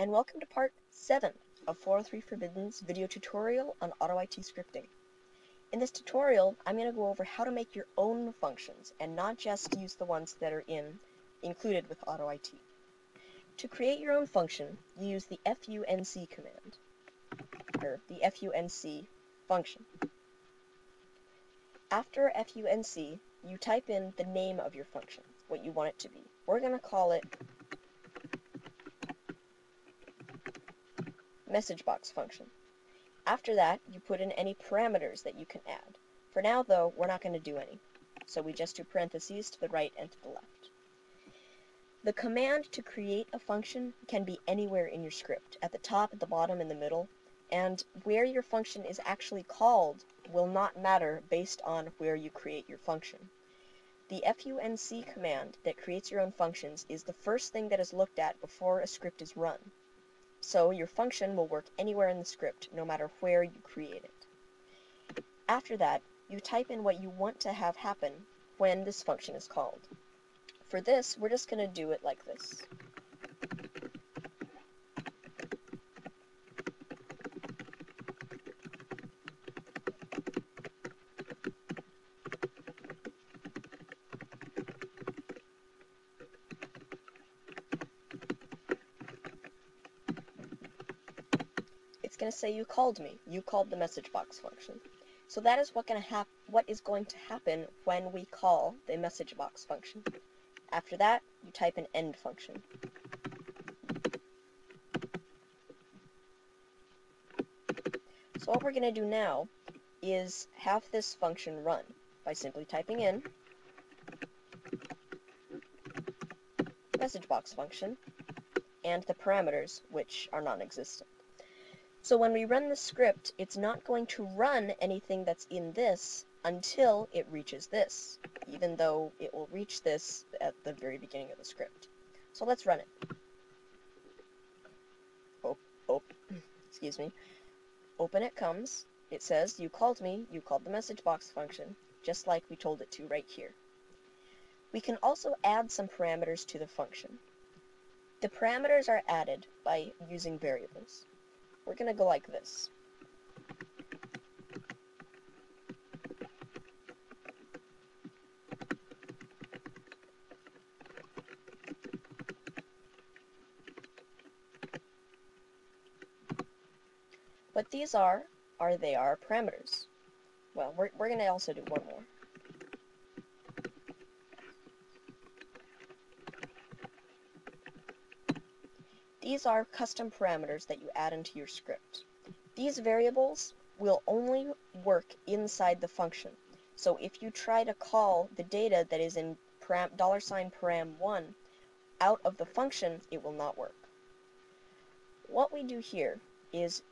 and welcome to part 7 of 403 Forbidden's video tutorial on AutoIT scripting. In this tutorial, I'm going to go over how to make your own functions and not just use the ones that are in included with AutoIT. To create your own function, you use the func command, or the func function. After func, you type in the name of your function, what you want it to be. We're going to call it message box function. After that, you put in any parameters that you can add. For now, though, we're not going to do any. So we just do parentheses to the right and to the left. The command to create a function can be anywhere in your script, at the top, at the bottom, in the middle, and where your function is actually called will not matter based on where you create your function. The func command that creates your own functions is the first thing that is looked at before a script is run. So your function will work anywhere in the script, no matter where you create it. After that, you type in what you want to have happen when this function is called. For this, we're just going to do it like this. Going to say you called me. You called the message box function. So that is what, gonna hap what is going to happen when we call the message box function. After that, you type an end function. So what we're going to do now is have this function run by simply typing in message box function and the parameters, which are non-existent. So when we run the script, it's not going to run anything that's in this until it reaches this, even though it will reach this at the very beginning of the script. So let's run it. Oh, oh, excuse me. Open it comes. It says, you called me, you called the message box function, just like we told it to right here. We can also add some parameters to the function. The parameters are added by using variables. We're going to go like this. What these are, are they are parameters. Well, we're, we're going to also do one more. These are custom parameters that you add into your script. These variables will only work inside the function. So if you try to call the data that is in param, $param1 out of the function, it will not work. What we do here is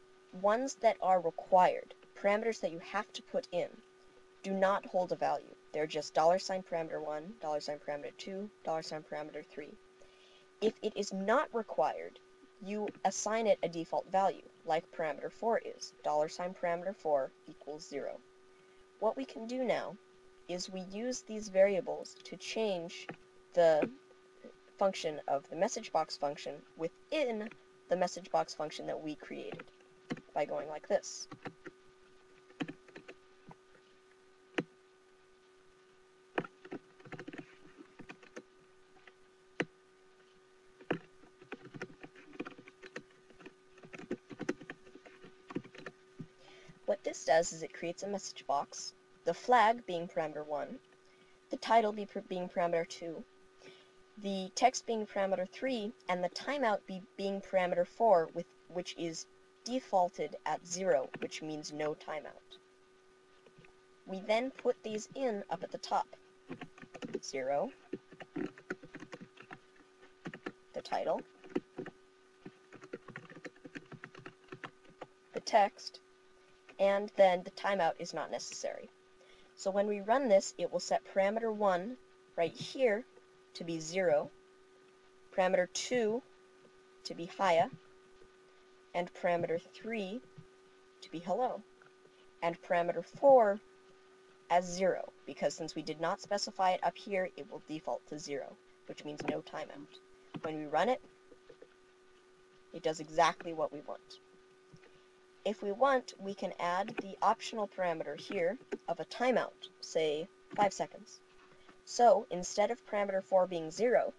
ones that are required, parameters that you have to put in, do not hold a value. They're just dollar sign parameter 1, dollar sign parameter 2, dollar sign parameter 3. If it is not required, you assign it a default value, like parameter 4 is. Dollar sign parameter 4 equals 0. What we can do now is we use these variables to change the function of the message box function within the message box function that we created by going like this. What this does is it creates a message box, the flag being parameter 1, the title be being parameter 2, the text being parameter 3, and the timeout be being parameter 4, with which is defaulted at 0, which means no timeout. We then put these in up at the top. 0, the title, the text, and then the timeout is not necessary. So when we run this, it will set parameter 1 right here to be 0, parameter 2 to be Hiya, and parameter 3 to be hello, and parameter 4 as 0, because since we did not specify it up here, it will default to 0, which means no timeout. When we run it, It does exactly what we want. If we want, we can add the optional parameter here of a timeout, say 5 seconds. So instead of parameter 4 being 0,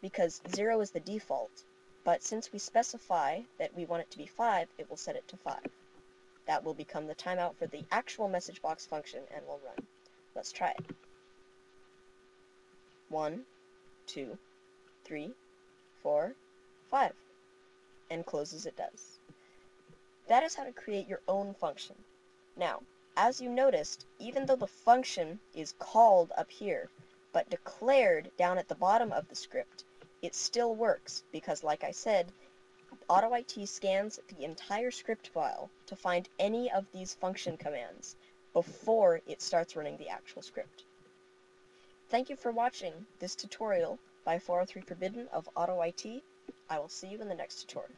because 0 is the default, but since we specify that we want it to be 5, it will set it to 5. That will become the timeout for the actual message box function and will run. Let's try it. 1, 2, 3, 4, 5, and close as it does. That is how to create your own function. Now, as you noticed, even though the function is called up here, but declared down at the bottom of the script, it still works because, like I said, AutoIT scans the entire script file to find any of these function commands before it starts running the actual script. Thank you for watching this tutorial by 403 Forbidden of AutoIT. I will see you in the next tutorial.